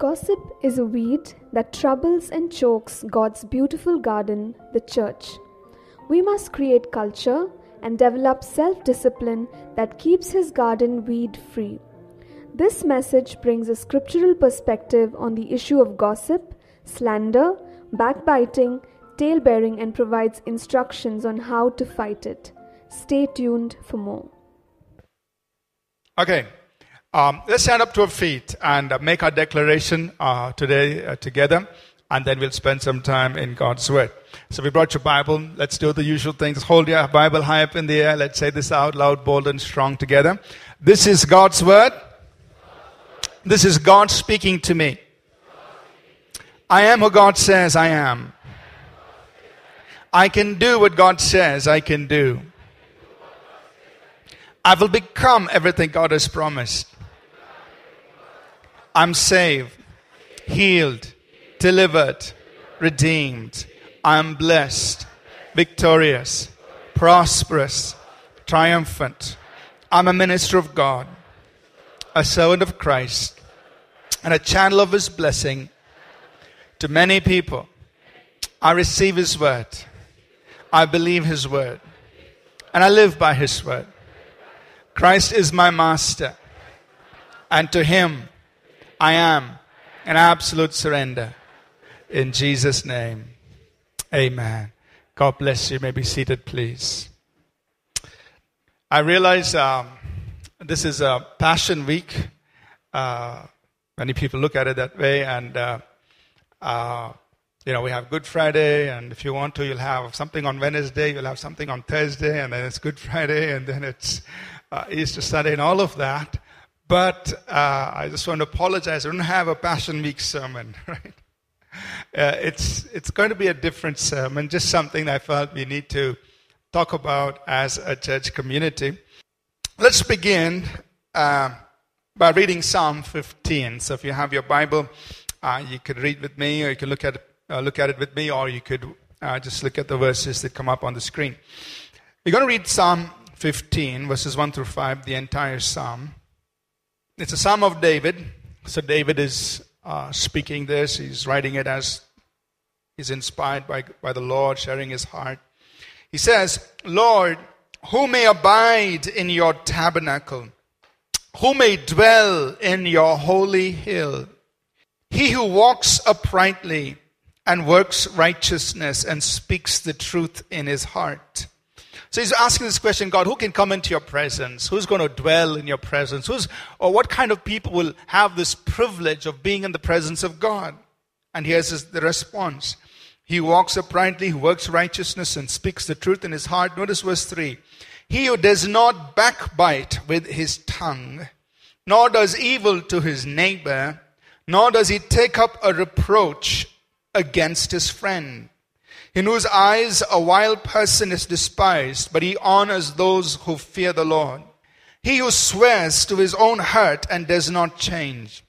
Gossip is a weed that troubles and chokes God's beautiful garden, the church. We must create culture and develop self discipline that keeps His garden weed free. This message brings a scriptural perspective on the issue of gossip, slander, backbiting, tale bearing, and provides instructions on how to fight it. Stay tuned for more. Okay, um, let's stand up to our feet and uh, make our declaration uh, today uh, together, and then we'll spend some time in God's Word. So we brought your Bible. Let's do the usual things. Hold your Bible high up in the air. Let's say this out loud, bold, and strong together. This is God's Word. This is God speaking to me. I am who God says I am. I can do what God says I can do. I will become everything God has promised. I'm saved, healed, delivered, redeemed. I'm blessed, victorious, prosperous, triumphant. I'm a minister of God, a servant of Christ, and a channel of His blessing to many people. I receive His word. I believe His word. And I live by His word. Christ is my master. And to Him I am an absolute surrender. In Jesus' name, amen. God bless you. you may be seated, please. I realize um, this is a Passion Week. Uh, many people look at it that way, and uh, uh, you know we have Good Friday, and if you want to, you'll have something on Wednesday, you'll have something on Thursday, and then it's Good Friday, and then it's uh, Easter Sunday, and all of that. But uh, I just want to apologize. I don't have a Passion Week sermon, right? Uh, it's, it's going to be a different sermon, just something I felt we need to talk about as a church community. Let's begin uh, by reading Psalm 15. So if you have your Bible, uh, you could read with me, or you can look at, uh, look at it with me, or you could uh, just look at the verses that come up on the screen. We're going to read Psalm 15, verses 1 through 5, the entire psalm. It's a psalm of David. So David is uh, speaking this. He's writing it as he's inspired by, by the Lord, sharing his heart. He says, Lord, who may abide in your tabernacle? Who may dwell in your holy hill? He who walks uprightly and works righteousness and speaks the truth in his heart. So he's asking this question God, who can come into your presence? Who's going to dwell in your presence? Who's, or what kind of people will have this privilege of being in the presence of God? And here's the response He walks uprightly, who works righteousness, and speaks the truth in his heart. Notice verse 3 He who does not backbite with his tongue, nor does evil to his neighbor, nor does he take up a reproach against his friend in whose eyes a wild person is despised, but he honors those who fear the Lord. He who swears to his own hurt and does not change.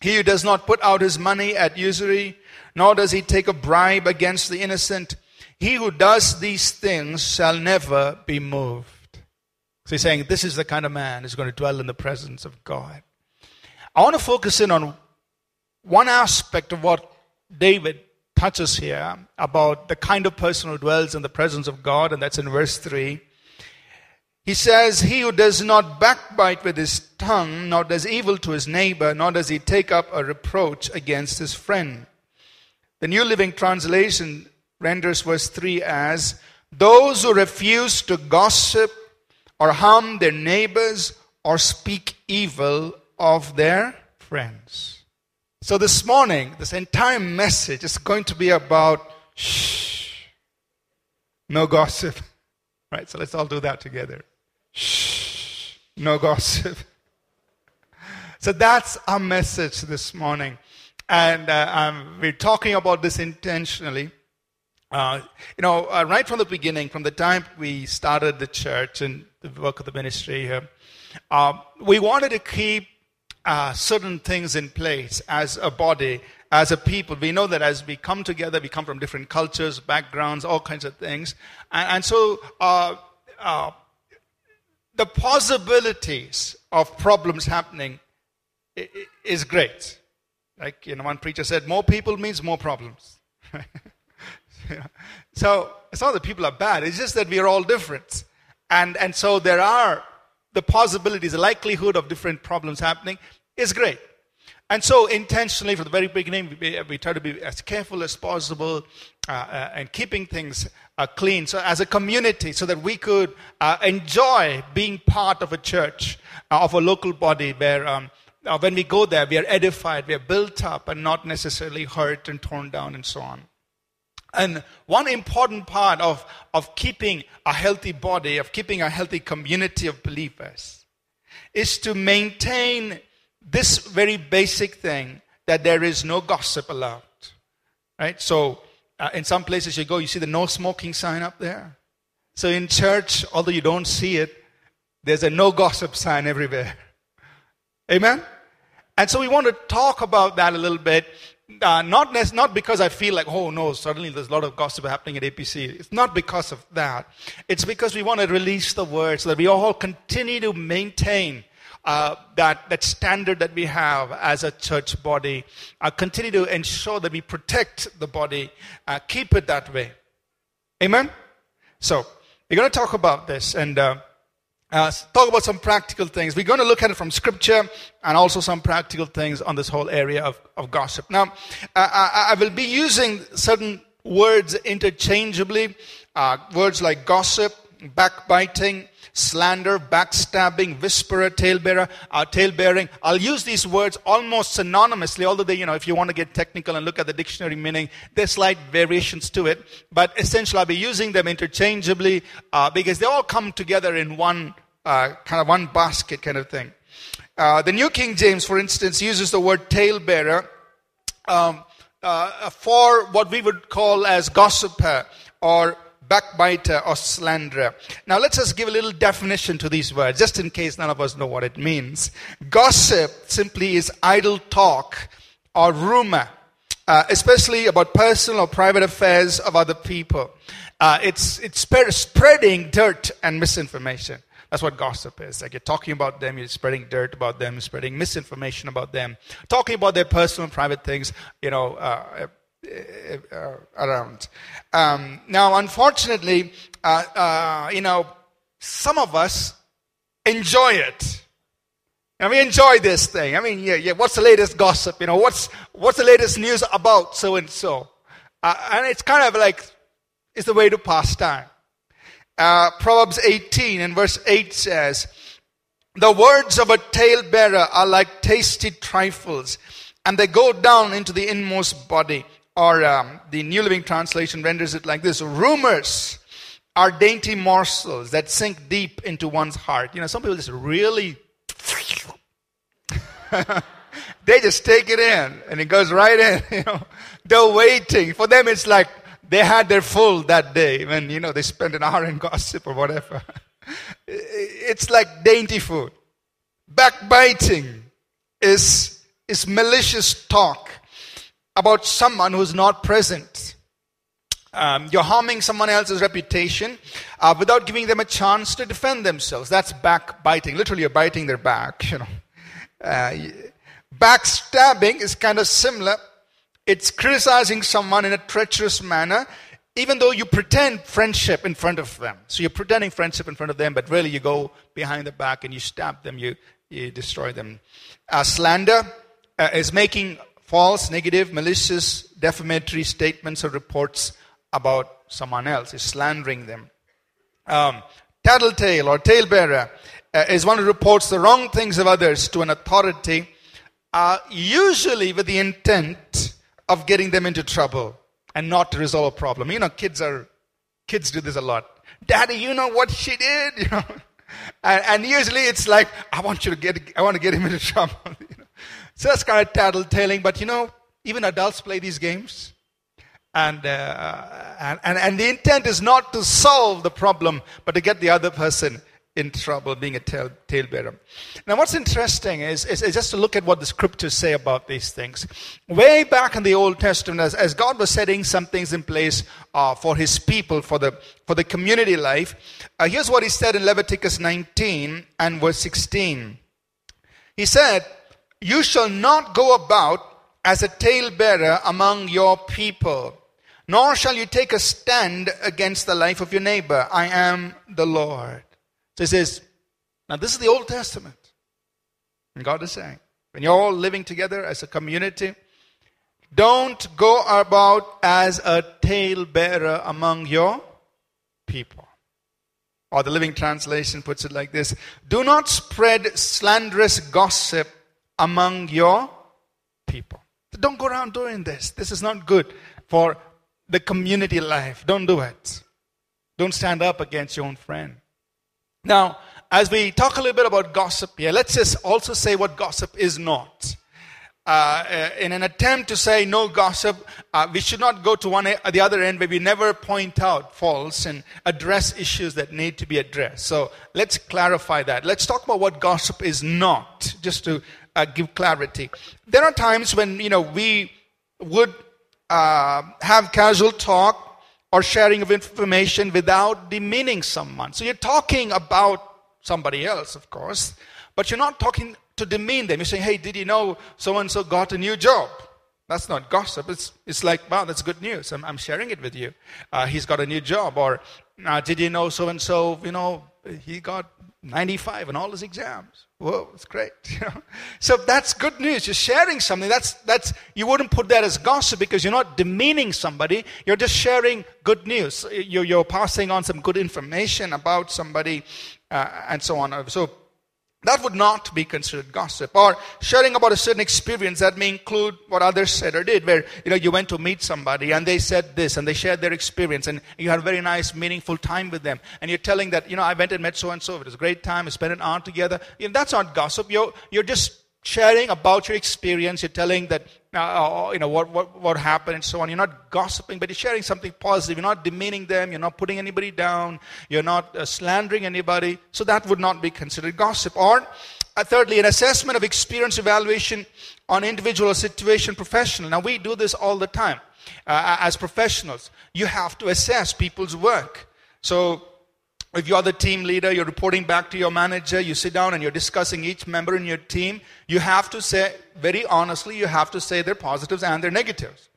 He who does not put out his money at usury, nor does he take a bribe against the innocent. He who does these things shall never be moved. So he's saying this is the kind of man who's going to dwell in the presence of God. I want to focus in on one aspect of what David touches here about the kind of person who dwells in the presence of God, and that's in verse 3. He says, He who does not backbite with his tongue, nor does evil to his neighbor, nor does he take up a reproach against his friend. The New Living Translation renders verse 3 as, Those who refuse to gossip or harm their neighbors or speak evil of their friends. So this morning, this entire message is going to be about shh, no gossip. Right? So let's all do that together. Shh, no gossip. So that's our message this morning. And uh, um, we're talking about this intentionally. Uh, you know, uh, right from the beginning, from the time we started the church and the work of the ministry here, uh, we wanted to keep uh, certain things in place as a body, as a people. We know that as we come together, we come from different cultures, backgrounds, all kinds of things. And, and so uh, uh, the possibilities of problems happening is great. Like, you know, one preacher said, more people means more problems. so it's not that people are bad, it's just that we are all different. And, and so there are the possibilities, the likelihood of different problems happening is great. And so, intentionally, from the very beginning, we, we try to be as careful as possible uh, uh, and keeping things uh, clean. So, as a community, so that we could uh, enjoy being part of a church, uh, of a local body where um, uh, when we go there, we are edified, we are built up, and not necessarily hurt and torn down, and so on. And one important part of, of keeping a healthy body, of keeping a healthy community of believers, is to maintain this very basic thing that there is no gossip allowed. Right? So, uh, in some places you go, you see the no smoking sign up there. So, in church, although you don't see it, there's a no gossip sign everywhere. Amen? And so, we want to talk about that a little bit. Uh, not, not because I feel like, oh no, suddenly there's a lot of gossip happening at APC. It's not because of that. It's because we want to release the word so that we all continue to maintain uh, that, that standard that we have as a church body, uh, continue to ensure that we protect the body, uh, keep it that way. Amen? So, we're going to talk about this and uh, uh, talk about some practical things. We're going to look at it from scripture and also some practical things on this whole area of, of gossip. Now, I, I will be using certain words interchangeably, uh, words like gossip, backbiting, slander, backstabbing, whisperer, talebearer, uh, talebearing. I'll use these words almost synonymously, although they, you know, if you want to get technical and look at the dictionary meaning, there's slight variations to it. But essentially, I'll be using them interchangeably uh, because they all come together in one uh, kind of one basket kind of thing. Uh, the New King James, for instance, uses the word talebearer um, uh, for what we would call as gossiper or backbiter or slanderer. Now let's just give a little definition to these words, just in case none of us know what it means. Gossip simply is idle talk or rumor, uh, especially about personal or private affairs of other people. Uh, it's it's spreading dirt and misinformation. That's what gossip is. Like you're talking about them, you're spreading dirt about them, spreading misinformation about them, talking about their personal and private things, you know, uh, around. Um, now, unfortunately, uh, uh, you know, some of us enjoy it. And we enjoy this thing. I mean, yeah, yeah. What's the latest gossip? You know, what's what's the latest news about so and so? And it's kind of like it's the way to pass time. Uh, Proverbs 18 and verse 8 says, "The words of a talebearer are like tasty trifles, and they go down into the inmost body." Or um, the New Living Translation renders it like this rumors are dainty morsels that sink deep into one's heart. You know, some people just really, they just take it in and it goes right in. You know, they're waiting. For them, it's like they had their full that day when, you know, they spent an hour in gossip or whatever. It's like dainty food. Backbiting is, is malicious talk about someone who's not present. Um, you're harming someone else's reputation uh, without giving them a chance to defend themselves. That's backbiting. Literally, you're biting their back. You know, uh, backstabbing is kind of similar. It's criticizing someone in a treacherous manner, even though you pretend friendship in front of them. So you're pretending friendship in front of them, but really you go behind the back and you stab them, you, you destroy them. Uh, slander uh, is making false, negative, malicious, defamatory statements or reports about someone else, is slandering them. Um, tattletale or talebearer uh, is one who reports the wrong things of others to an authority, uh, usually with the intent of getting them into trouble and not to resolve a problem. You know, kids are kids do this a lot. Daddy, you know what she did? You know, and, and usually it's like, I want you to get, I want to get him into trouble. So that's kind of tattletaling, but you know, even adults play these games. And, uh, and, and, and, the intent is not to solve the problem, but to get the other person in trouble, being a tail, talebearer. Now, what's interesting is, is, is, just to look at what the scriptures say about these things. Way back in the Old Testament, as, as God was setting some things in place uh, for his people, for the, for the community life, uh, here's what he said in Leviticus 19 and verse 16. He said, you shall not go about as a talebearer among your people, nor shall you take a stand against the life of your neighbor. I am the Lord. So he says, now this is the Old Testament. And God is saying, when you're all living together as a community, don't go about as a talebearer among your people. Or the Living Translation puts it like this Do not spread slanderous gossip among your people. Don't go around doing this. This is not good for the community life. Don't do it. Don't stand up against your own friend. Now, as we talk a little bit about gossip here, let's just also say what gossip is not. Uh, uh, in an attempt to say no gossip, uh, we should not go to one uh, the other end where we never point out faults and address issues that need to be addressed. So let's clarify that. Let's talk about what gossip is not, just to uh, give clarity. There are times when you know we would uh, have casual talk or sharing of information without demeaning someone. So you're talking about somebody else, of course, but you're not talking to demean them. You're saying, hey, did you know so and so got a new job? That's not gossip. It's, it's like, wow, that's good news. I'm, I'm sharing it with you. Uh, he's got a new job. Or, uh, did you know so and so, you know, he got 95 in all his exams. Whoa, it's great. so that's good news. You're sharing something. That's, that's, you wouldn't put that as gossip because you're not demeaning somebody. You're just sharing good news. You're, you're passing on some good information about somebody uh, and so on. So that would not be considered gossip. Or sharing about a certain experience that may include what others said or did, where you know you went to meet somebody and they said this and they shared their experience and you had a very nice, meaningful time with them. And you're telling that, you know, I went and met so and so, it was a great time, we spent an hour together. You know, that's not gossip. You're you're just sharing about your experience. You're telling that, uh, uh, you know, what, what, what happened and so on. You're not gossiping, but you're sharing something positive. You're not demeaning them. You're not putting anybody down. You're not uh, slandering anybody. So that would not be considered gossip. Or, uh, thirdly, an assessment of experience evaluation on individual situation professional. Now, we do this all the time. Uh, as professionals, you have to assess people's work. So, if you're the team leader, you're reporting back to your manager, you sit down and you're discussing each member in your team, you have to say, very honestly, you have to say their positives and their negatives.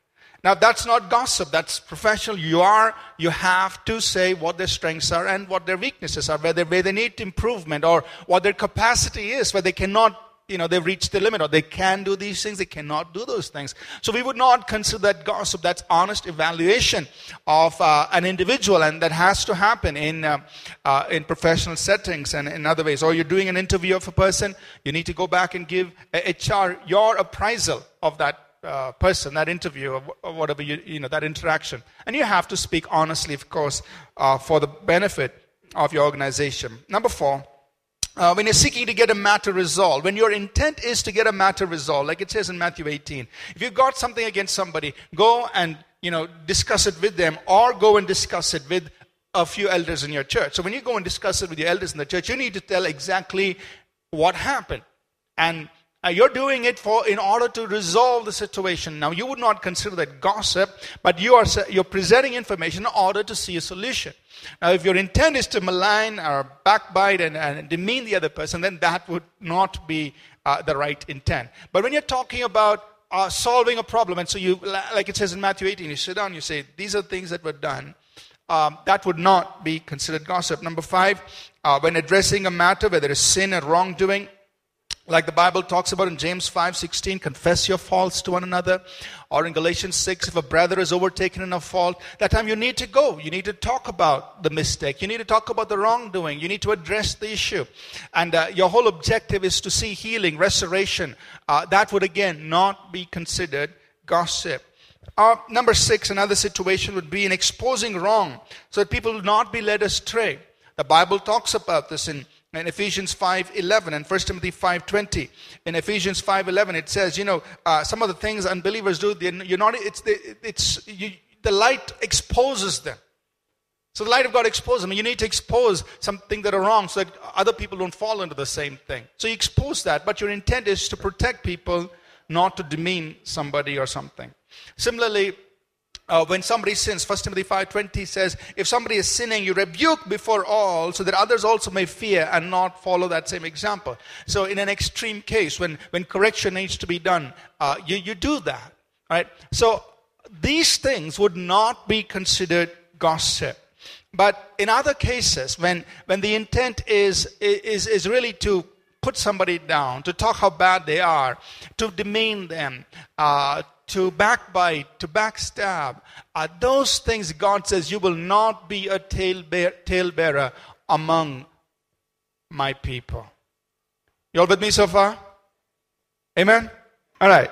Now, that's not gossip, that's professional. You are, you have to say what their strengths are and what their weaknesses are, whether, where they need improvement or what their capacity is, where they cannot you know, they've reached the limit or they can do these things, they cannot do those things. So we would not consider that gossip. That's honest evaluation of uh, an individual and that has to happen in, uh, uh, in professional settings and in other ways. Or you're doing an interview of a person, you need to go back and give HR your appraisal of that uh, person, that interview, or whatever you, you know, that interaction. And you have to speak honestly, of course, uh, for the benefit of your organization. Number four, uh, when you're seeking to get a matter resolved, when your intent is to get a matter resolved, like it says in Matthew 18, if you've got something against somebody, go and you know discuss it with them, or go and discuss it with a few elders in your church. So when you go and discuss it with your elders in the church, you need to tell exactly what happened, and uh, you're doing it for in order to resolve the situation. Now you would not consider that gossip, but you are you're presenting information in order to see a solution. Now, if your intent is to malign or backbite and, and demean the other person, then that would not be uh, the right intent. But when you're talking about uh, solving a problem, and so you, like it says in Matthew 18, you sit down, you say, these are things that were done, um, that would not be considered gossip. Number five, uh, when addressing a matter whether it's sin or wrongdoing, like the bible talks about in james 5.16 confess your faults to one another or in galatians 6 if a brother is overtaken in a fault that time you need to go. You need to talk about the mistake. You need to talk about the wrongdoing. You need to address the issue. And uh, your whole objective is to see healing restoration. Uh, that would again not be considered gossip. Uh, number six another situation would be in exposing wrong so that people will not be led astray. The bible talks about this in in Ephesians 5.11 and 1 Timothy 5.20. In Ephesians 5.11 it says, you know, uh, some of the things unbelievers do, you're not, it's, it's, you, the light exposes them. So the light of God exposes them. You need to expose something that are wrong so that other people don't fall into the same thing. So you expose that, but your intent is to protect people, not to demean somebody or something. Similarly, uh, when somebody sins 1 timothy 5.20 says if somebody is sinning you rebuke before all so that others also may fear and not follow that same example. So in an extreme case when, when correction needs to be done uh, you, you do that right? So these things would not be considered gossip. But in other cases when, when the intent is, is, is really to put somebody down to talk how bad they are to demean them uh, to backbite, to backstab, are those things God says you will not be a talebearer among my people. You all with me so far? Amen? All right.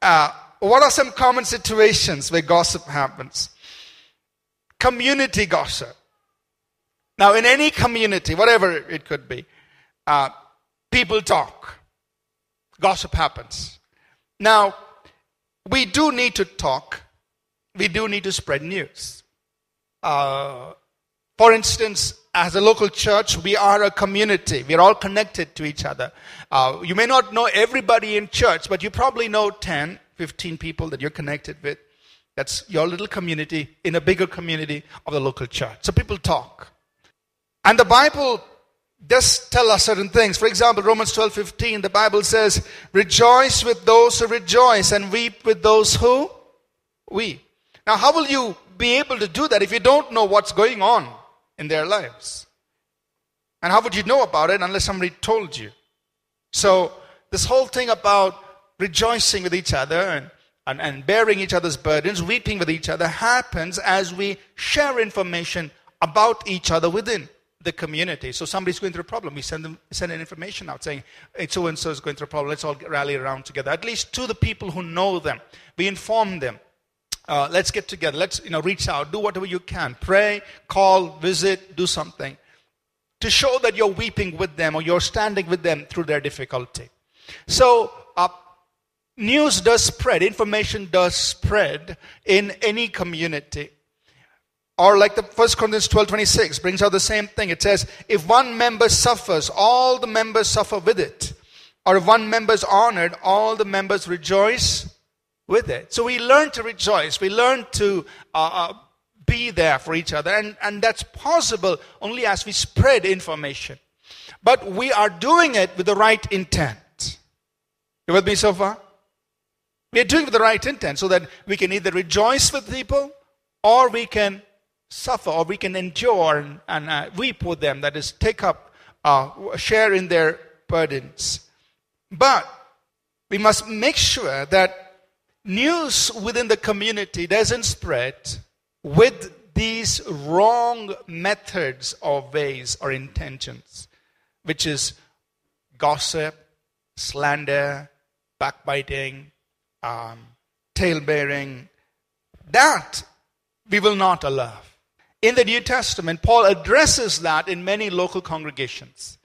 Uh, what are some common situations where gossip happens? Community gossip. Now, in any community, whatever it could be, uh, people talk. Gossip happens. Now, we do need to talk. We do need to spread news. Uh, for instance, as a local church, we are a community. We are all connected to each other. Uh, you may not know everybody in church, but you probably know 10, 15 people that you're connected with. That's your little community in a bigger community of the local church. So people talk. And the Bible does tell us certain things. For example, Romans 12 15, the Bible says, Rejoice with those who rejoice and weep with those who weep. Now, how will you be able to do that if you don't know what's going on in their lives? And how would you know about it unless somebody told you? So, this whole thing about rejoicing with each other and, and, and bearing each other's burdens, weeping with each other, happens as we share information about each other within the community. So somebody's going through a problem. We send them send an information out saying, hey, so and so is going through a problem. Let's all rally around together. At least to the people who know them. We inform them. Uh, let's get together. Let's you know reach out. Do whatever you can. Pray, call, visit, do something to show that you're weeping with them or you're standing with them through their difficulty. So uh, news does spread. Information does spread in any community. Or like the 1 Corinthians 12 26 brings out the same thing. It says, if one member suffers, all the members suffer with it. Or if one member is honored, all the members rejoice with it. So we learn to rejoice. We learn to uh, uh, be there for each other. And, and that's possible only as we spread information. But we are doing it with the right intent. You with me so far? We are doing it with the right intent so that we can either rejoice with people or we can suffer or we can endure and, and uh, weep with them, that is, take up, uh, share in their burdens. But we must make sure that news within the community doesn't spread with these wrong methods or ways or intentions, which is gossip, slander, backbiting, um, tale bearing. That we will not allow. In the New Testament, Paul addresses that in many local congregations.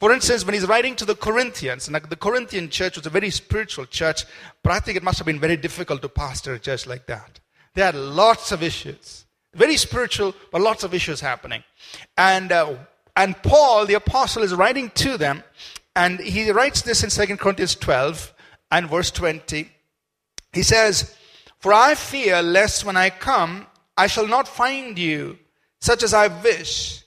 For instance, when he's writing to the Corinthians, and the Corinthian church was a very spiritual church, but I think it must have been very difficult to pastor a church like that. They had lots of issues. Very spiritual, but lots of issues happening. And, uh, and Paul, the apostle, is writing to them, and he writes this in 2 Corinthians 12 and verse 20. He says, For I fear lest when I come, I shall not find you such as I wish,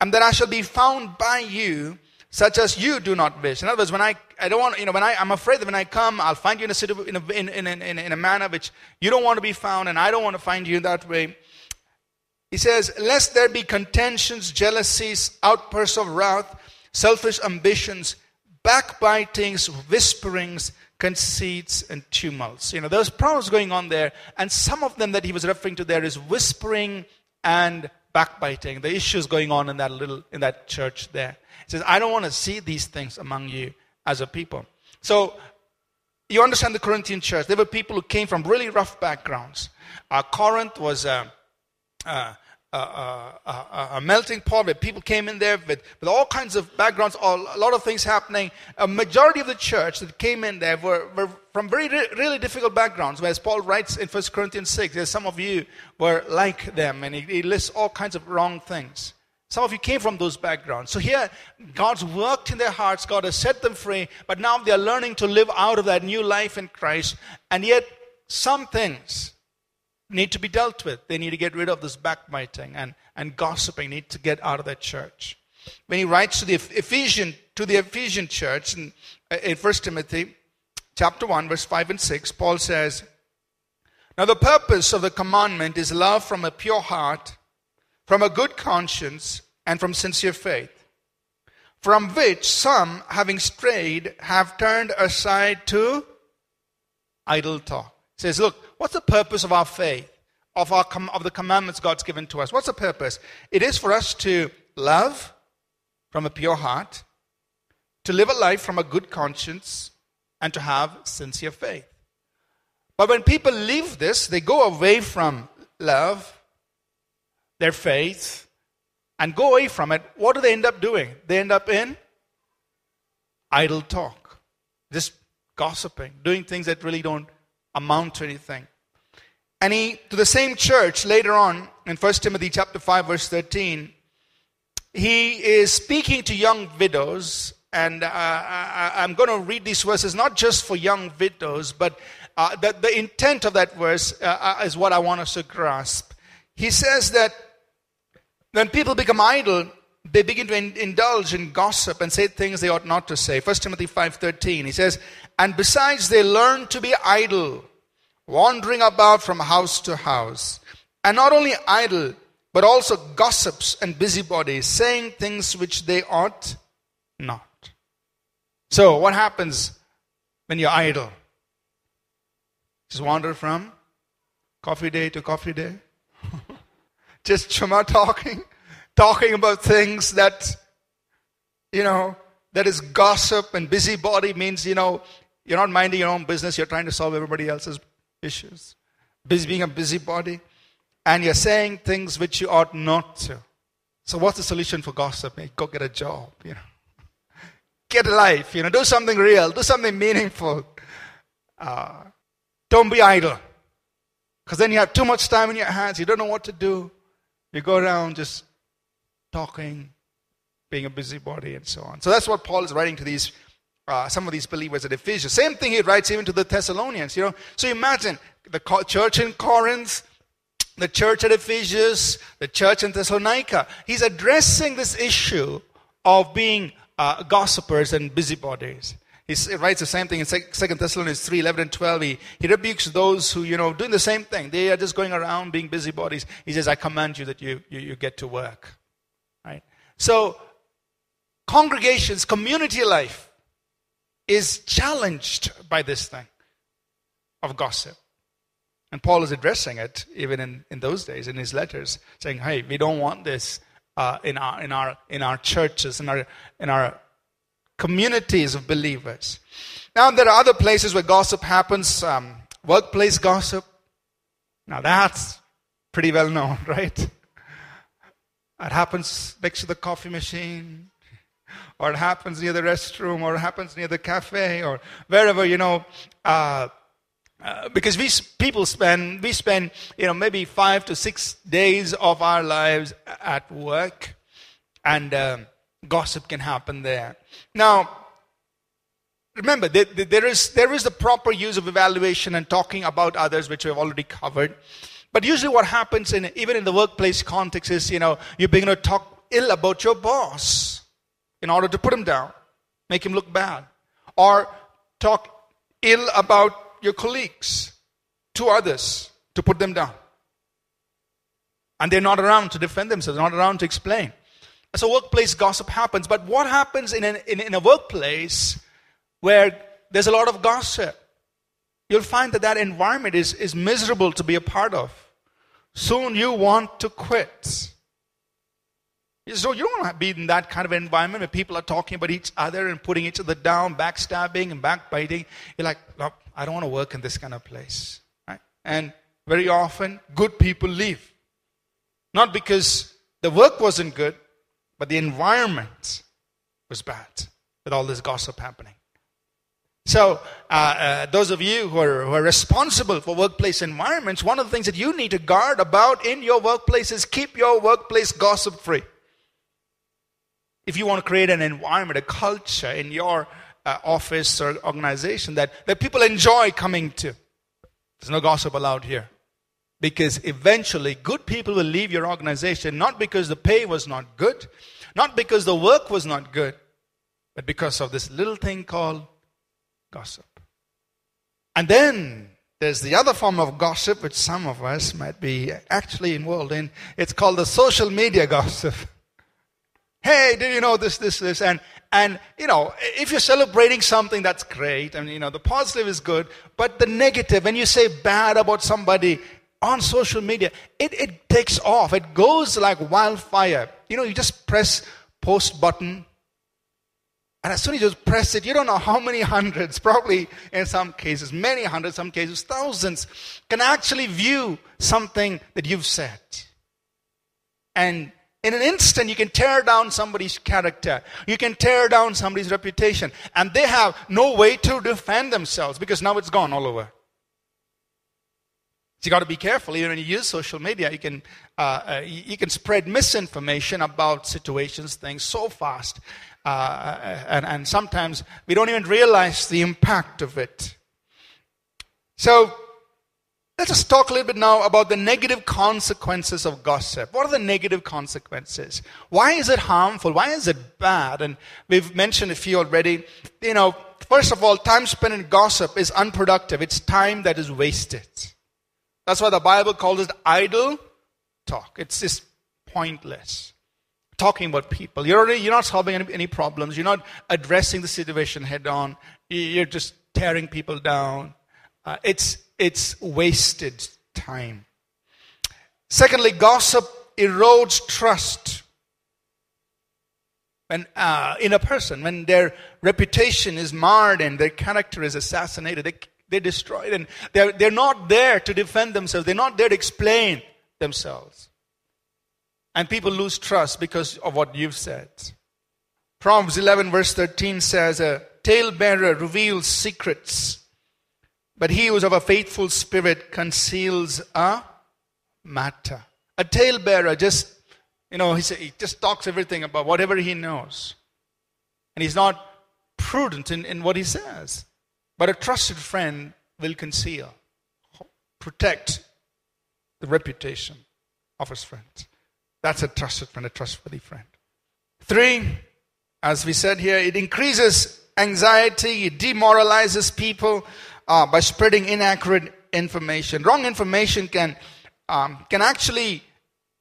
and that I shall be found by you such as you do not wish. In other words, when I, I don't want, you know, when I, I'm afraid that when I come, I'll find you in a, situ- in, a, in, in, in, in a manner which you don't want to be found, and I don't want to find you in that way. He says, Lest there be contentions, jealousies, outbursts of wrath, selfish ambitions, backbitings, whisperings, conceits, and tumults. You know, there's problems going on there, and some of them that he was referring to there is whispering and backbiting, the issues going on in that little in that church there. He says, I don't want to see these things among you as a people. So you understand the Corinthian church. There were people who came from really rough backgrounds. Uh, Corinth was uh, uh, a, a, melting pot where people came in there with, with all kinds of backgrounds, all, a lot of things happening. A majority of the church that came in there were, were from very really difficult backgrounds. Whereas Paul writes in 1 Corinthians 6, some of you were like them, and he, he lists all kinds of wrong things. Some of you came from those backgrounds. So here, God's worked in their hearts, God has set them free, but now they are learning to live out of that new life in Christ. And yet, some things need to be dealt with. They need to get rid of this backbiting and, and gossiping, need to get out of that church. When he writes to the Ephesian, to the Ephesian church in, uh, in 1 Timothy chapter 1, verse 5 and 6, Paul says, Now the purpose of the commandment is love from a pure heart, from a good conscience, and from sincere faith, from which some, having strayed, have turned aside to idle talk. He says, Look, what's the purpose of our faith, of, our, of the commandments God's given to us? What's the purpose? It is for us to love from a pure heart, to live a life from a good conscience, and to have sincere faith. But when people leave this, they go away from love, their faith, and go away from it. What do they end up doing? They end up in idle talk, just gossiping, doing things that really don't amount to anything. And he, to the same church later on in 1 Timothy chapter 5, verse 13, he is speaking to young widows. And uh, I, am going to read these verses not just for young widows, but uh, the, the, intent of that verse uh, uh, is what I want us to grasp. He says that when people become idle, they begin to in, indulge in gossip and say things they ought not to say. 1 Timothy 5:13. He says, "And besides they learn to be idle, wandering about from house to house, and not only idle, but also gossips and busybodies, saying things which they ought not." So, what happens when you're idle? Just wander from coffee day to coffee day. Just chuma talking talking about things that, you know, that is gossip and busybody means, you know, you're not minding your own business, you're trying to solve everybody else's issues. Busy being a busybody. And you're saying things which you ought not to. So what's the solution for gossip? Go get a job, you know. Get a life, you know, do something real, do something meaningful. Uh, don't be idle. Because then you have too much time in your hands, you don't know what to do. You go around just talking, being a busybody, and so on. So that's what Paul is writing to these uh, some of these believers at Ephesus. Same thing he writes even to the Thessalonians. You know, so imagine the church in Corinth, the church at Ephesus, the church in Thessalonica. He's addressing this issue of being uh, gossipers and busybodies. He writes the same thing in 2 Thessalonians 3 11 and 12. He, he rebukes those who, you know, doing the same thing. They are just going around being busybodies. He says, I command you that you, you, you get to work. Right? So, congregations, community life is challenged by this thing of gossip. And Paul is addressing it even in, in those days in his letters, saying, hey, we don't want this uh, in, our, in, our, in our churches, in our, in our communities of believers. Now, there are other places where gossip happens, um, workplace gossip. Now, that's pretty well known, right? It happens next to the coffee machine, or it happens near the restroom, or it happens near the cafe, or wherever, you know. Uh, uh, because we people spend we spend you know maybe five to six days of our lives at work, and um, gossip can happen there. Now, remember there, there is there is the proper use of evaluation and talking about others, which we've already covered. But usually, what happens in even in the workplace context is, you know, you begin to talk ill about your boss in order to put him down, make him look bad, or talk ill about your colleagues to others to put them down. And they're not around to defend themselves, not around to explain. So workplace gossip happens. But what happens in, an, in, in a workplace where there's a lot of gossip? You'll find that that environment is, is miserable to be a part of. Soon you want to quit. So you don't want to be in that kind of environment where people are talking about each other and putting each other down, backstabbing and backbiting. You're like, oh, I don't want to work in this kind of place. Right? And very often, good people leave. Not because the work wasn't good, but the environment was bad with all this gossip happening. So, uh, uh, those of you who are, who are responsible for workplace environments, one of the things that you need to guard about in your workplace is keep your workplace gossip free. If you want to create an environment, a culture in your uh, office or organization that, that people enjoy coming to, there's no gossip allowed here. Because eventually, good people will leave your organization not because the pay was not good, not because the work was not good, but because of this little thing called gossip. And then there's the other form of gossip, which some of us might be actually involved in. It's called the social media gossip. hey, did you know this, this, this? And, and, you know, if you're celebrating something, that's great. And, you know, the positive is good. But the negative, when you say bad about somebody on social media, it, it takes off. It goes like wildfire. You know, you just press post button and as soon as you press it, you don't know how many hundreds, probably in some cases, many hundreds, some cases, thousands, can actually view something that you've said. And in an instant, you can tear down somebody's character. You can tear down somebody's reputation. And they have no way to defend themselves because now it's gone all over. So you got to be careful. Even when you use social media, you can uh, uh, you can spread misinformation about situations, things so fast uh, and, and sometimes we don't even realize the impact of it. So, let us talk a little bit now about the negative consequences of gossip. What are the negative consequences? Why is it harmful? Why is it bad? And we've mentioned a few already. You know, first of all, time spent in gossip is unproductive, it's time that is wasted. That's why the Bible calls it idle talk. It's just pointless talking about people. You're, already, you're not solving any, any problems. You're not addressing the situation head on. You're just tearing people down. Uh, it's, it's wasted time. Secondly, gossip erodes trust when, uh, in a person. When their reputation is marred and their character is assassinated, they, they're destroyed. And they're, they're not there to defend themselves, they're not there to explain themselves. And people lose trust because of what you've said. Proverbs 11, verse 13 says, A talebearer reveals secrets, but he who is of a faithful spirit conceals a matter. A talebearer just, you know, he, just talks everything about whatever he knows. And he's not prudent in, in what he says. But a trusted friend will conceal, protect the reputation of his friend. That's a trusted friend, a trustworthy friend. Three, as we said here, it increases anxiety, it demoralizes people uh, by spreading inaccurate information. Wrong information can, um, can actually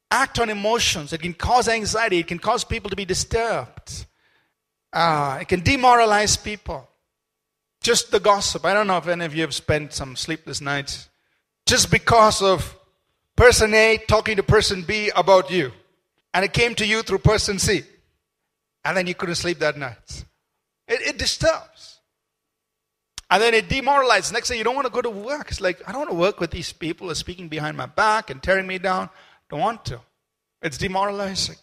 act on emotions, it can cause anxiety, it can cause people to be disturbed, uh, it can demoralize people. Just the gossip. I don't know if any of you have spent some sleepless nights just because of person A talking to person B about you. And it came to you through person C. And then you couldn't sleep that night. It, it disturbs. And then it demoralizes. Next thing, you don't want to go to work. It's like, I don't want to work with these people who are speaking behind my back and tearing me down. Don't want to. It's demoralizing.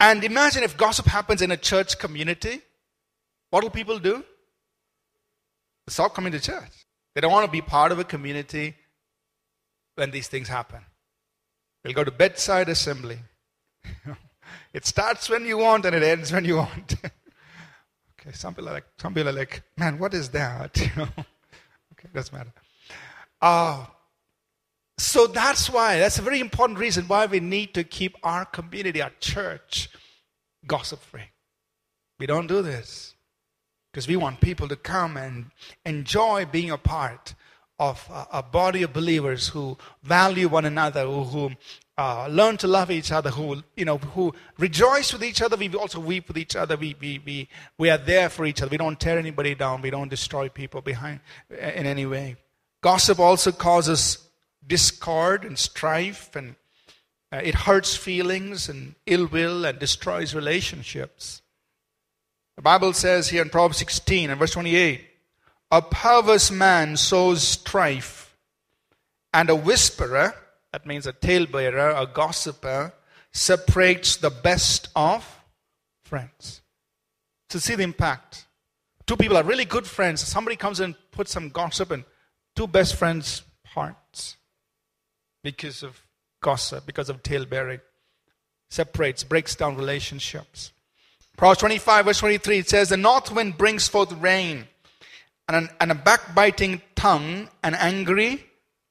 And imagine if gossip happens in a church community. What will people do? They stop coming to church. They don't want to be part of a community when these things happen. They'll go to bedside assembly. it starts when you want and it ends when you want. okay, some people are like, some people are like, man, what is that? You know? okay, doesn't matter. Uh, so that's why, that's a very important reason why we need to keep our community, our church, gossip free. We don't do this because we want people to come and enjoy being a part of a, a body of believers who value one another, who, who uh, learn to love each other, who you know, who rejoice with each other. We also weep with each other. We, we, we, we are there for each other. We don't tear anybody down. We don't destroy people behind in any way. Gossip also causes discord and strife, and uh, it hurts feelings and ill will and destroys relationships. The Bible says here in Proverbs 16 and verse 28 a perverse man sows strife, and a whisperer, that means a talebearer, a gossiper, separates the best of friends. To see the impact. Two people are really good friends. Somebody comes and puts some gossip in two best friends' hearts because of gossip, because of talebearing. Separates, breaks down relationships. Proverbs 25, verse 23, it says, The north wind brings forth rain and, an, and a backbiting tongue, an angry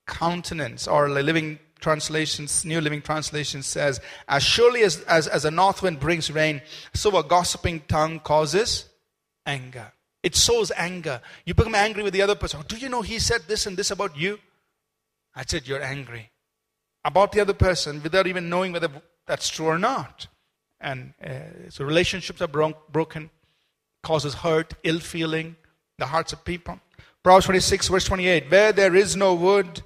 countenance, or the living translations, New Living Translation says, as surely as, as, as a north wind brings rain, so a gossiping tongue causes anger. It sows anger. You become angry with the other person. Do you know he said this and this about you? I said, You're angry about the other person without even knowing whether that's true or not. And uh, so relationships are bro- broken, causes hurt, ill feeling, the hearts of people. Proverbs 26, verse 28 Where there is no wood,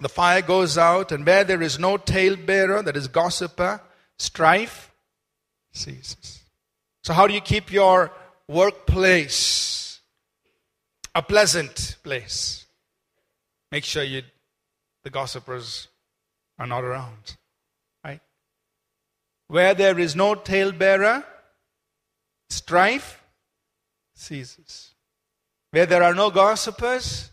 the fire goes out, and where there is no talebearer, that is gossiper, strife ceases. So, how do you keep your workplace a pleasant place? Make sure you, the gossipers are not around. Right? Where there is no talebearer, strife ceases. Where there are no gossipers,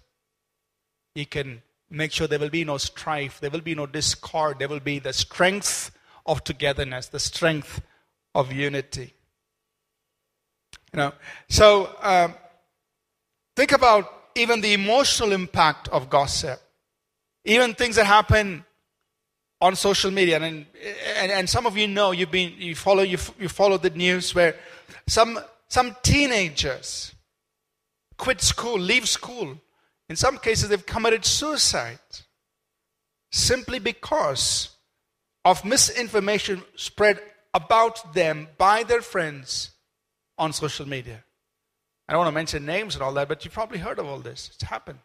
you can make sure there will be no strife, there will be no discord, there will be the strength of togetherness, the strength of unity. You know, so um, think about even the emotional impact of gossip, even things that happen on social media, and, and, and some of you know you've been you follow you, you follow the news where some some teenagers quit school, leave school in some cases, they've committed suicide simply because of misinformation spread about them by their friends on social media. I don't want to mention names and all that, but you've probably heard of all this. It's happened.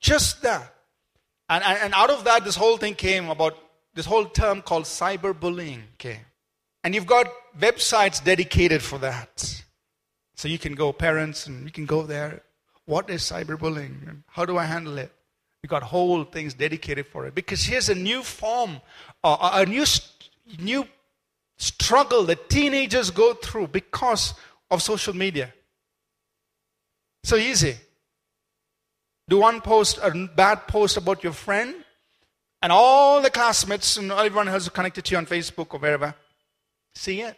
Just that. And, and, and out of that, this whole thing came about, this whole term called cyberbullying came. And you've got websites dedicated for that. So you can go, parents, and you can go there what is cyberbullying? And how do I handle it? We got whole things dedicated for it because here's a new form, uh, a new new struggle that teenagers go through because of social media. So easy. Do one post, a bad post about your friend, and all the classmates and everyone who's connected to you on Facebook or wherever see it.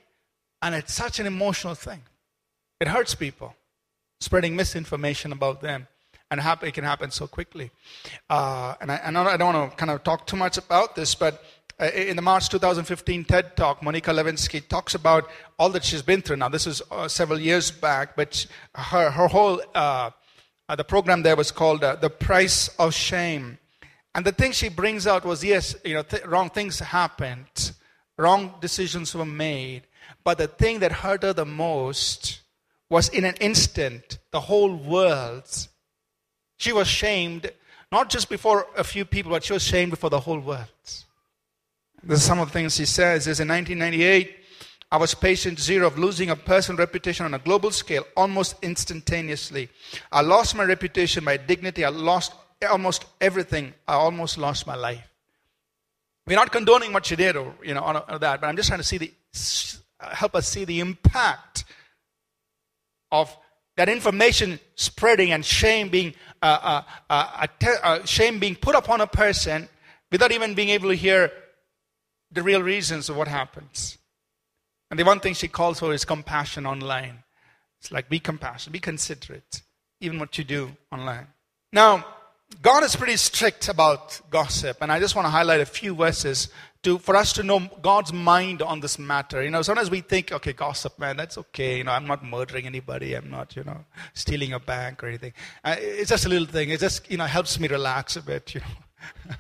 And it's such an emotional thing. It hurts people spreading misinformation about them. And it can happen so quickly. Uh, and I, I, don't want to kind of talk too much about this, but uh, in the March 2015 TED Talk, Monica Lewinsky talks about all that she's been through. Now, this is uh, several years back, but her, her whole, uh, uh the program there was called uh, The Price of Shame. And the thing she brings out was yes, you know, th- wrong things happened, wrong decisions were made, but the thing that hurt her the most was in an instant the whole world. She was shamed, not just before a few people, but she was shamed before the whole world. This is some of the things she says. Is in 1998, I was patient zero of losing a personal reputation on a global scale almost instantaneously. I lost my reputation, my dignity. I lost almost everything. I almost lost my life. We're not condoning what she did or you know that, but I'm just trying to see the help us see the impact of that information spreading and shame being uh, uh, uh, uh, shame being put upon a person without even being able to hear the real reasons of what happens. And the one thing she calls for is compassion online. It's like be compassionate, be considerate, even what you do online. Now, God is pretty strict about gossip, and I just want to highlight a few verses to, for us to know God's mind on this matter. You know, sometimes we think, okay, gossip, man, that's okay. You know, I'm not murdering anybody. I'm not, you know, stealing a bank or anything. Uh, it's just a little thing. It just, you know, helps me relax a bit, you know.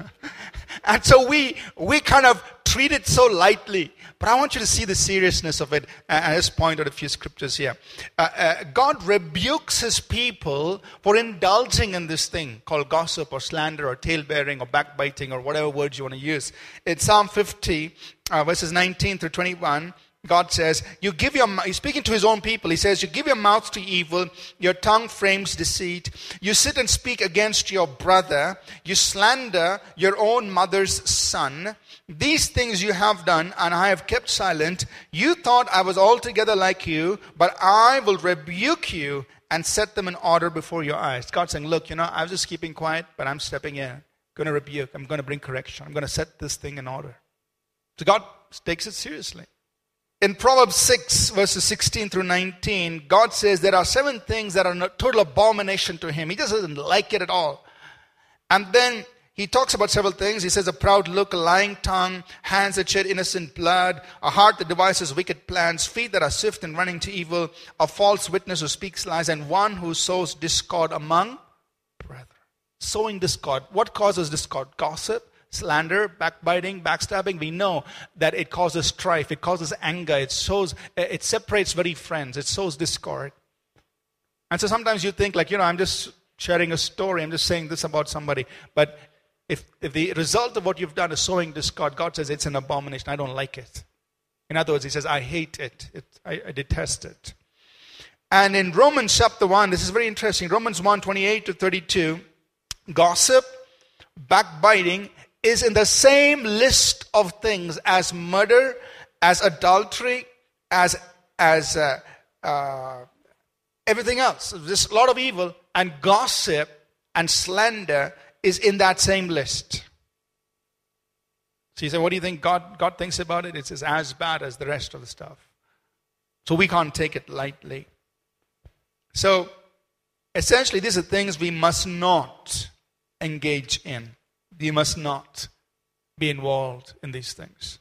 and so we, we kind of treat it so lightly. But I want you to see the seriousness of it. I just point out a few scriptures here. Uh, uh, God rebukes his people for indulging in this thing called gossip or slander or talebearing or backbiting or whatever words you want to use. In Psalm 50, uh, verses 19 through 21, God says, you give your, he's speaking to his own people. He says, you give your mouth to evil, your tongue frames deceit. You sit and speak against your brother. You slander your own mother's son. These things you have done, and I have kept silent. You thought I was altogether like you, but I will rebuke you and set them in order before your eyes. God saying, look, you know, I was just keeping quiet, but I'm stepping in. I'm going to rebuke. I'm going to bring correction. I'm going to set this thing in order. So God takes it seriously. In Proverbs 6, verses 16 through 19, God says there are seven things that are a total abomination to him. He just doesn't like it at all. And then he talks about several things. He says a proud look, a lying tongue, hands that shed innocent blood, a heart that devises wicked plans, feet that are swift in running to evil, a false witness who speaks lies, and one who sows discord among brethren. Sowing discord. What causes discord? Gossip, slander, backbiting, backstabbing. We know that it causes strife, it causes anger, it sows, eh, it separates very friends, it sows discord. And so sometimes you think, like, you know, I'm just sharing a story, I'm just saying this about somebody. But if, if the result of what you've done is sowing discord, God says it's an abomination. I don't like it. In other words, He says, I hate it. it I, I detest it. And in Romans chapter 1, this is very interesting. Romans 1 28 to 32, gossip, backbiting is in the same list of things as murder, as adultery, as, as uh, uh, everything else. There's a lot of evil, and gossip and slander is in that same list. So you say, what do you think God, God thinks about it? It's as bad as the rest of the stuff. So we can't take it lightly. So essentially, these are things we must not engage in. We must not be involved in these things.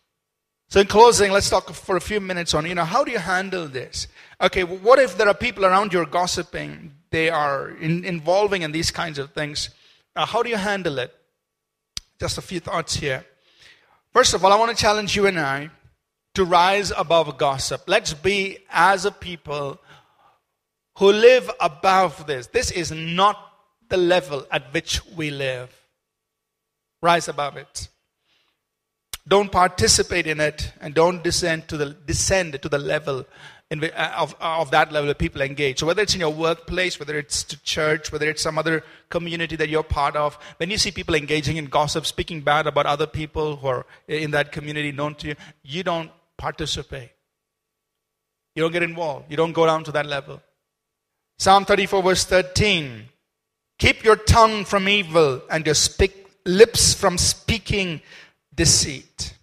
So in closing, let's talk for a few minutes on, you know, how do you handle this? Okay, what if there are people around you gossiping? They are in, involving in these kinds of things. Uh, how do you handle it? Just a few thoughts here. First of all, I want to challenge you and I to rise above gossip. Let's be, as a people, who live above this. This is not the level at which we live. Rise above it. Don't participate in it and don't descend to the, descend to the level in, uh, of, of that level of people engage. So whether it's in your workplace, whether it's to church, whether it's some other community that you're part of, when you see people engaging in gossip, speaking bad about other people who are in that community known to you, you don't participate. You don't get involved. You don't go down to that level. Psalm 34 verse 13. Keep your tongue from evil and your speak, lips from speaking deceit.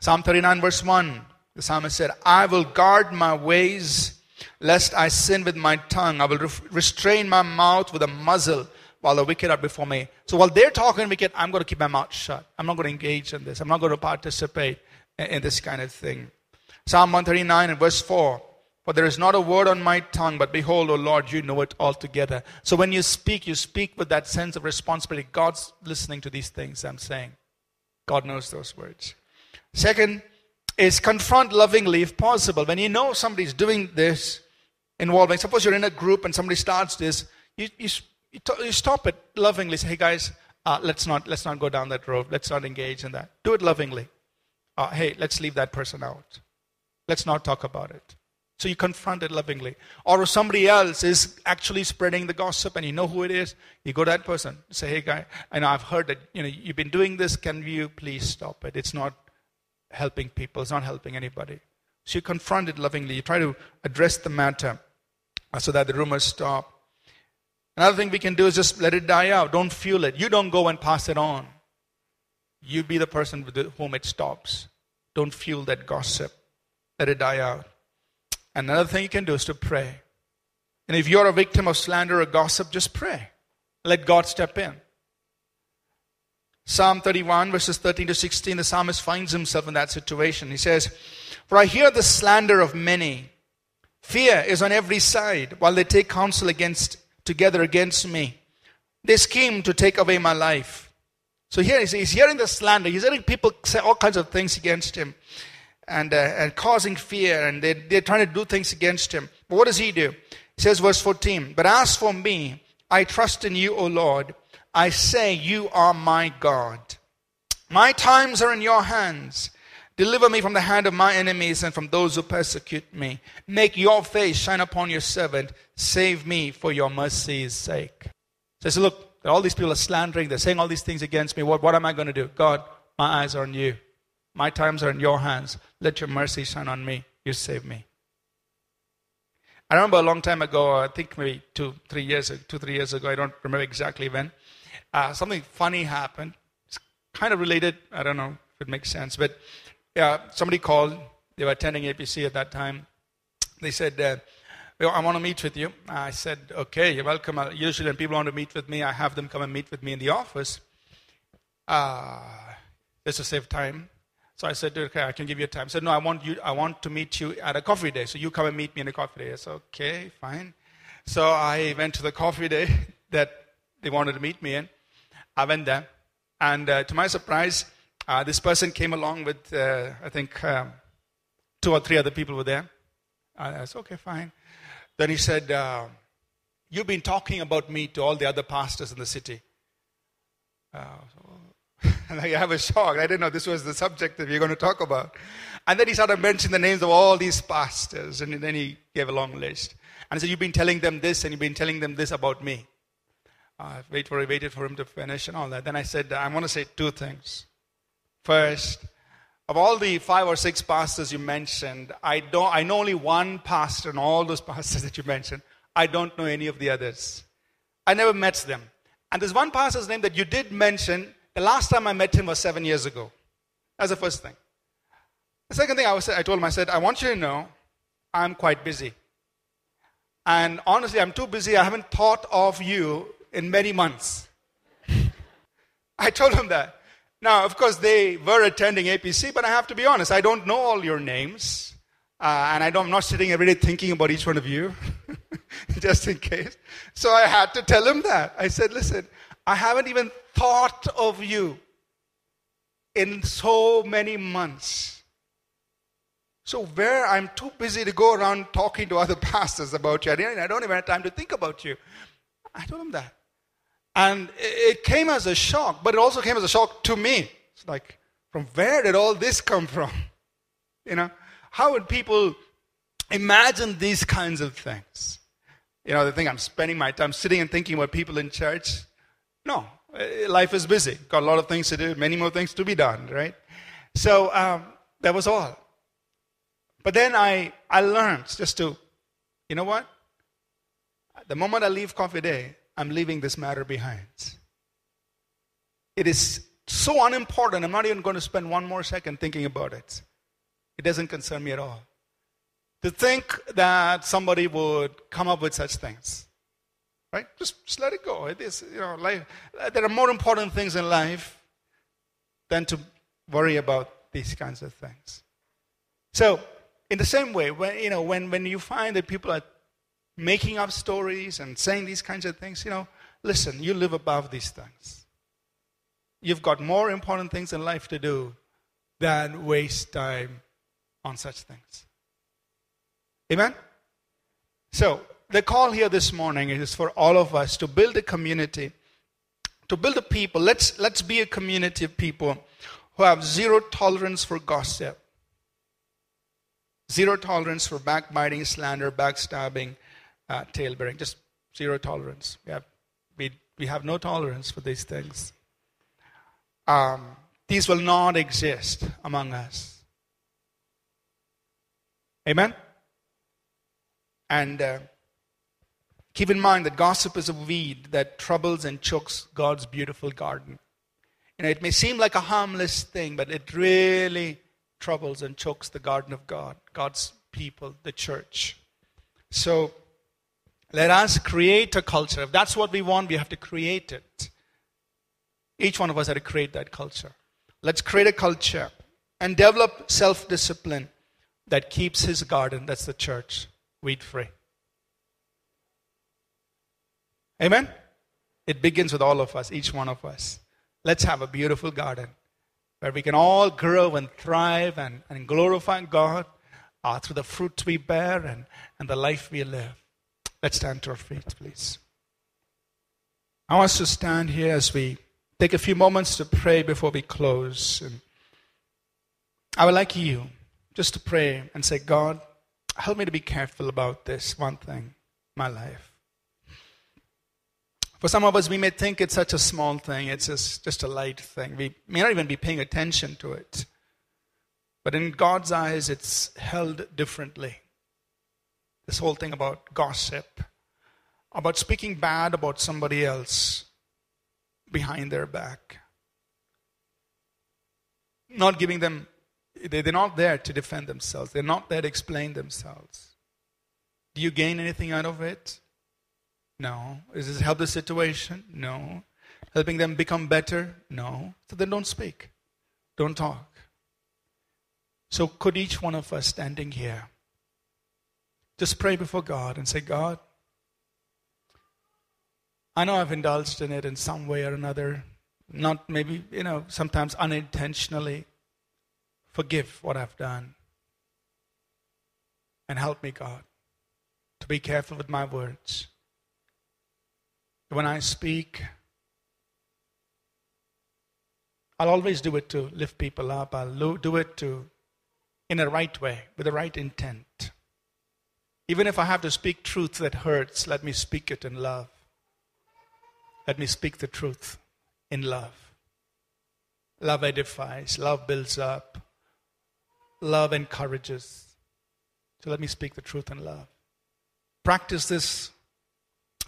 Psalm 39 verse 1. The psalmist said, I will guard my ways lest I sin with my tongue. I will re- restrain my mouth with a muzzle while the wicked are before me. So while they're talking wicked, I'm going to keep my mouth shut. I'm not going to engage in this. I'm not going to participate in, in this kind of thing. Psalm 139 and verse 4. For there is not a word on my tongue, but behold, O Lord, you know it altogether. So when you speak, you speak with that sense of responsibility. God's listening to these things I'm saying. God knows those words. Second, is confront lovingly if possible. When you know somebody's doing this, involving, suppose you're in a group and somebody starts this, you, you, you, you stop it lovingly. Say, hey guys, uh, let's, not, let's not go down that road. Let's not engage in that. Do it lovingly. Uh, hey, let's leave that person out. Let's not talk about it. So you confront it lovingly. Or if somebody else is actually spreading the gossip and you know who it is, you go to that person, say, hey guy, I know I've heard that you know you've been doing this, can you please stop it? It's not helping people, it's not helping anybody. So you confront it lovingly, you try to address the matter uh, so that the rumors stop. Another thing we can do is just let it die out. Don't fuel it. You don't go and pass it on. You be the person with whom it stops. Don't fuel that gossip. Let it die out. Another thing you can do is to pray. And if you're a victim of slander or gossip, just pray. Let God step in. Psalm 31, verses 13 to 16, the psalmist finds himself in that situation. He says, For I hear the slander of many. Fear is on every side while they take counsel against, together against me. They scheme to take away my life. So here he's, he's hearing the slander. He's hearing people say all kinds of things against him and, uh, and causing fear, and they, they're trying to do things against him. But what does he do? He says, verse 14, But as for me, I trust in you, O Lord. I say, You are my God. My times are in your hands. Deliver me from the hand of my enemies and from those who persecute me. Make your face shine upon your servant. Save me for your mercy's sake. Says, look, all these people are slandering. They're saying all these things against me. What, what am I going to do? God, my eyes are on you. My times are in your hands. Let your mercy shine on me. You save me. I remember a long time ago, I think maybe two, three years, two, three years ago, I don't remember exactly when, uh, something funny happened. It's kind of related. I don't know if it makes sense. But yeah, somebody called. They were attending APC at that time. They said, uh, I want to meet with you. I said, okay, you're welcome. Usually when people want to meet with me, I have them come and meet with me in the office. uh, just to save time. So I said, okay, I can give you a time. Said, no, I want you. I want to meet you at a coffee day. So you come and meet me in a coffee day. I said, okay, fine. So I went to the coffee day that they wanted to meet me in. I went there, and uh, to my surprise, uh, this person came along with, uh, I think, um, two or three other people were there. I said, okay, fine. Then he said, uh, You've been talking about me to all the other pastors in the city. And I was shocked. I didn't know this was the subject that we are going to talk about. And then he started mentioning the names of all these pastors, and then he gave a long list. And he said, You've been telling them this, and you've been telling them this about me. Uh, wait for, waited for him to finish and all that. Then I said, I want to say two things. First, of all the five or six pastors you mentioned, I, don't, I know only one pastor and all those pastors that you mentioned. I don't know any of the others. I never met them. And there's one pastor's name that you did mention. The last time I met him was seven years ago. That's the first thing. The second thing I, was, I told him, I said, I want you to know I'm quite busy. And honestly, I'm too busy. I haven't thought of you in many months. I told him that. Now, of course, they were attending APC, but I have to be honest, I don't know all your names. Uh, and I am not sitting every day thinking about each one of you, just in case. So I had to tell him that. I said, listen, I haven't even thought of you in so many months. So, where I'm too busy to go around talking to other pastors about you, I don't even have time to think about you. I told him that. And it came as a shock, but it also came as a shock to me. It's like, from where did all this come from? You know, how would people imagine these kinds of things? You know, they think I'm spending my time sitting and thinking about people in church. No, eh, life is busy. Got a lot of things to do, many more things to be done, right? So um, that was all. But then I, I learned just to, you know what? The moment I leave Coffee Day, I'm leaving this matter behind. It is so unimportant, I'm not even going to spend one more second thinking about it. It doesn't concern me at all. To think that somebody would come up with such things. Right? Just, just let it go. It is, you know, life, uh, there are more important things in life than to worry about these kinds of things. So, in the same way, when, you know, when, when you find that people are making up stories and saying these kinds of things, you know, listen, you live above these things. You've got more important things in life to do than waste time on such things. Amen? So, the call here this morning is for all of us to build a community, to build a people. Let's, let's be a community of people who have zero tolerance for gossip, zero tolerance for backbiting, slander, backstabbing, uh, talebearing. Just zero tolerance. We have, we, we have no tolerance for these things. Um, these will not exist among us. Amen? And uh, keep in mind that gossip is a weed that troubles and chokes God's beautiful garden. You know, it may seem like a harmless thing, but it really troubles and chokes the garden of God, God's people, the church. So, let us create a culture. If that's what we want, we have to create it. Each one of us had to create that culture. Let's create a culture and develop self discipline that keeps his garden, that's the church, weed free. Amen? It begins with all of us, each one of us. Let's have a beautiful garden where we can all grow and thrive and, and glorify God uh, through the fruit we bear and, and the life we live. Let's stand to our feet, please. I want us to stand here as we take a few moments to pray before we close. And I would like you just to pray and say, God, help me to be careful about this one thing, my life. For some of us, we may think it's such a small thing, it's just, just a light thing. We may not even be paying attention to it. But in God's eyes, it's held differently. This whole thing about gossip, about speaking bad about somebody else behind their back, not giving them, they're not there to defend themselves, they're not there to explain themselves. Do you gain anything out of it? No. Is this help the situation? No. Helping them become better? No. So then don't speak. Don't talk. So could each one of us standing here just pray before God and say, God, I know I've indulged in it in some way or another, not maybe, you know, sometimes unintentionally. Forgive what I've done. And help me, God, to be careful with my words. When I speak, I'll always do it to lift people up. I'll do it to in a right way, with the right intent. Even if I have to speak truth that hurts, let me speak it in love. Let me speak the truth in love. Love edifies, love builds up, love encourages. So let me speak the truth in love. Practice this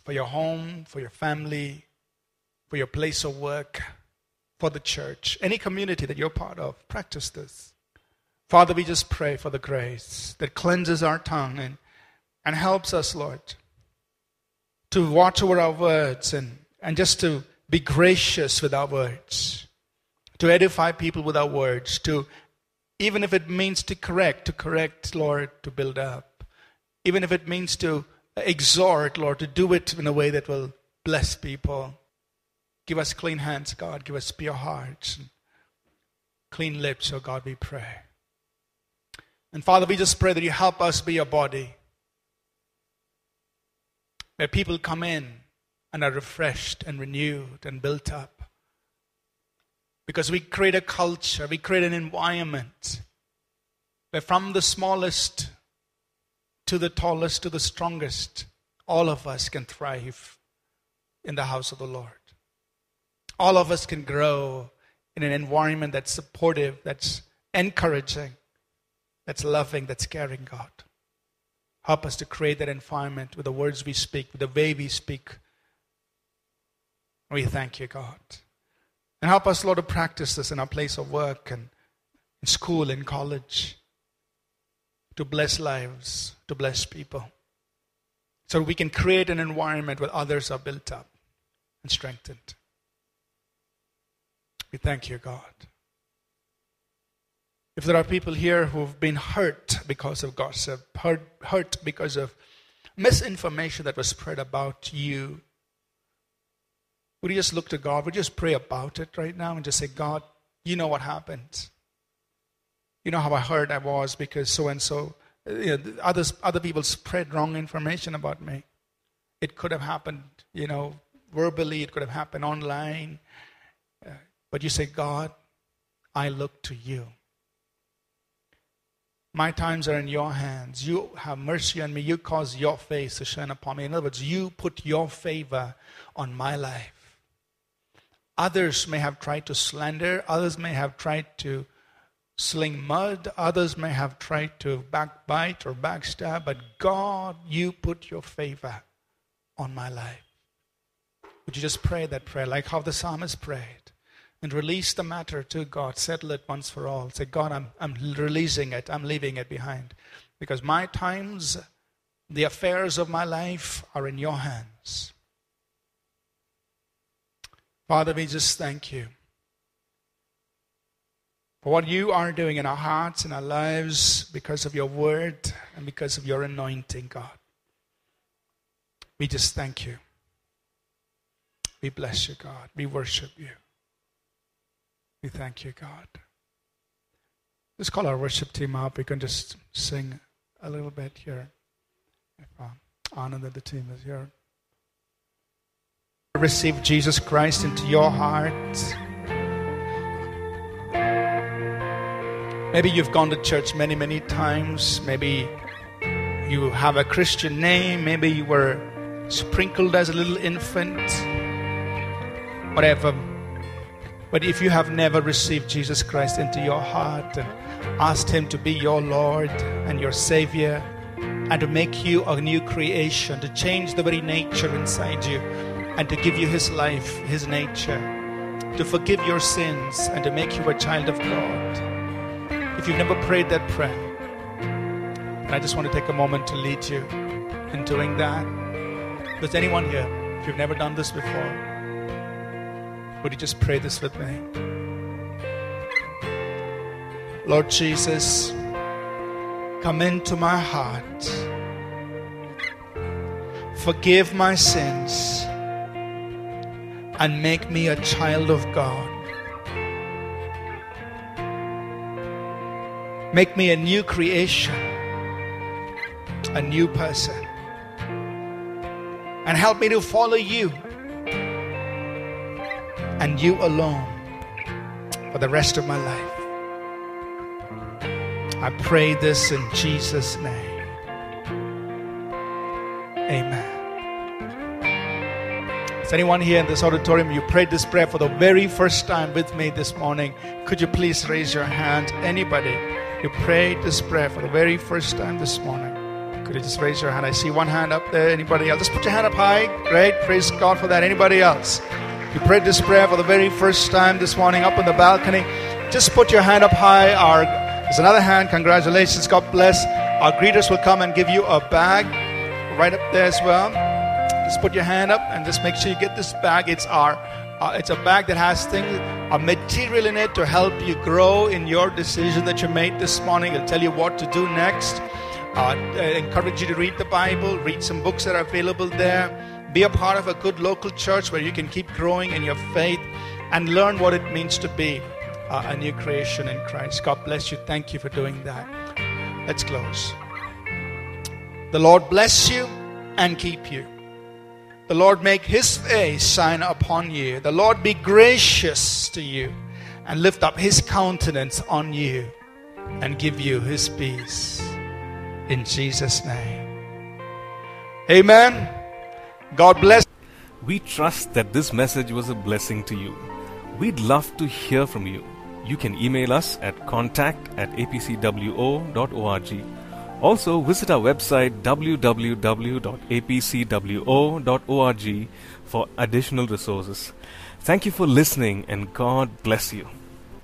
for your home, for your family, for your place of work, for the church, any community that you're part of. Practice this. Father, we just pray for the grace that cleanses our tongue and, and helps us, Lord, to watch over our words and, and just to be gracious with our words, to edify people with our words, to even if it means to correct, to correct, Lord, to build up, even if it means to exhort, Lord, to do it in a way that will bless people. Give us clean hands, God. Give us pure hearts, and clean lips, oh God, we pray. And Father, we just pray that you help us be a body where people come in and are refreshed and renewed and built up. Because we create a culture, we create an environment where from the smallest to the tallest to the strongest, all of us can thrive in the house of the Lord. All of us can grow in an environment that's supportive, that's encouraging, that's loving, that's caring, God. Help us to create that environment with the words we speak, with the way we speak. We thank you, God. And help us, Lord, to practice this in our place of work and in school, in college, to bless lives, to bless people. So we can create an environment where others are built up and strengthened. We thank you, God. If there are people here who've been hurt because of gossip, hurt, hurt because of misinformation that was spread about you, would you just look to God? Would you just pray about it right now and just say, God, you know what happened. You know how I hurt I was because so and so, others, other people spread wrong information about me. It could have happened, you know, verbally, it could have happened online. Uh, but you say, God, I look to you. My times are in your hands. You have mercy on me. You cause your face to shine upon me. In other words, you put your favor on my life. Others may have tried to slander, others may have tried to sling mud, others may have tried to backbite or backstab, but God, you put your favor on my life. Would you just pray that prayer like how the psalmist prayed? and release the matter to God. Settle it once for all. Say, God, I'm, I'm releasing it. I'm leaving it behind. Because my times, the affairs of my life are in your hands. Father, we just thank you what you are doing in our hearts and our lives because of your word and because of your anointing, God. We just thank you. We bless you, God. We worship you. We thank you, God. Let's call our worship team up. We can just sing a little bit here. If um, Anand and the team is here. Receive Jesus Christ into your heart. Maybe you've gone to church many, many times. Maybe you have a Christian name. Maybe you were sprinkled as a little infant. Whatever but if you have never received Jesus Christ into your heart and asked Him to be your Lord and your Savior and to make you a new creation, to change the very nature inside you and to give you His life, His nature, to forgive your sins and to make you a child of God. If you've never prayed that prayer, and I just want to take a moment to lead you in doing that. Does anyone here, if you've never done this before, Would you just pray this with me? Lord Jesus, come into my heart. Forgive my sins and make me a child of God. Make me a new creation, a new person. And help me to follow you and you alone for the rest of my life. I pray this in Jesus' name. Amen. Is anyone here in this auditorium? You prayed this prayer for the very first time with me this morning. Could you please raise your hand? Anybody? You prayed this prayer for the very first time this morning. Could you just raise your hand? I see one hand up there. Anybody else? Just put your hand up high. Great. Praise God for that. Anybody else? You prayed this prayer for the very first time this morning up on the balcony. Just put your hand up high. Our, there's another hand. Congratulations. God bless. Our greeters will come and give you a bag right up there as well. Just put your hand up and just make sure you get this bag. It's our uh, it's a bag that has things, a material in it to help you grow in your decision that you made this morning. It'll tell you what to do next. Uh, encourage you to read the Bible, read some books that are available there. Be a part of a good local church where you can keep growing in your faith and learn what it means to be uh, a new creation in Christ. God bless you. Thank you for doing that. Let's close. The Lord bless you and keep you. The Lord make his face shine upon you. The Lord be gracious to you and lift up his countenance on you and give you his peace. In Jesus' name. Amen. God bless. We trust that this message was a blessing to you. We'd love to hear from you. You can email us at contact at apcwo.org. Also, visit our website www.apcwo.org for additional resources. Thank you for listening and God bless you.